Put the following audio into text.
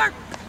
Hark!